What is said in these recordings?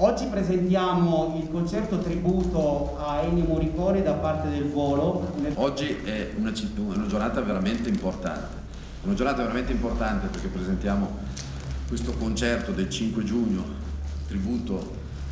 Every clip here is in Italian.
Oggi presentiamo il concerto tributo a Ennio Morricone da parte del Volo. Oggi è una, una giornata veramente importante, una giornata veramente importante perché presentiamo questo concerto del 5 giugno, tributo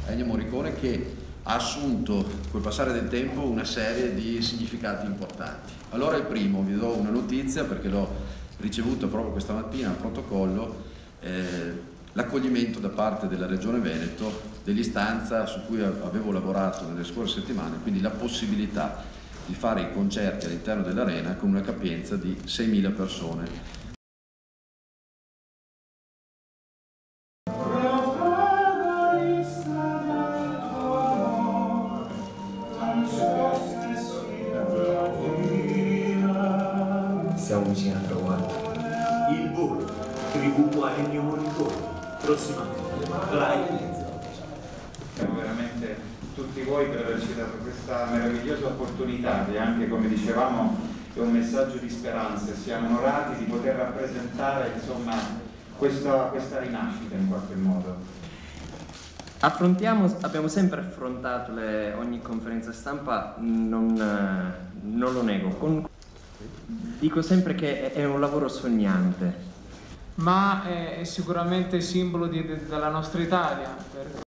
a Ennio Morricone che ha assunto col passare del tempo una serie di significati importanti. Allora il primo, vi do una notizia perché l'ho ricevuto proprio questa mattina al protocollo, eh, l'accoglimento da parte della Regione Veneto dell'istanza su cui avevo lavorato nelle scorse settimane, quindi la possibilità di fare i concerti all'interno dell'arena con una capienza di 6.000 persone. Stiamo vicino a trovare il volo, tributo a Ennio Morricone prossimamente. Rai Ringraziamo veramente tutti voi per averci dato questa meravigliosa opportunità che anche come dicevamo è un messaggio di speranza e siamo onorati di poter rappresentare insomma, questa, questa rinascita in qualche modo. Affrontiamo, abbiamo sempre affrontato le, ogni conferenza stampa, non, non lo nego, con, dico sempre che è, è un lavoro sognante, ma è sicuramente simbolo di, della nostra Italia.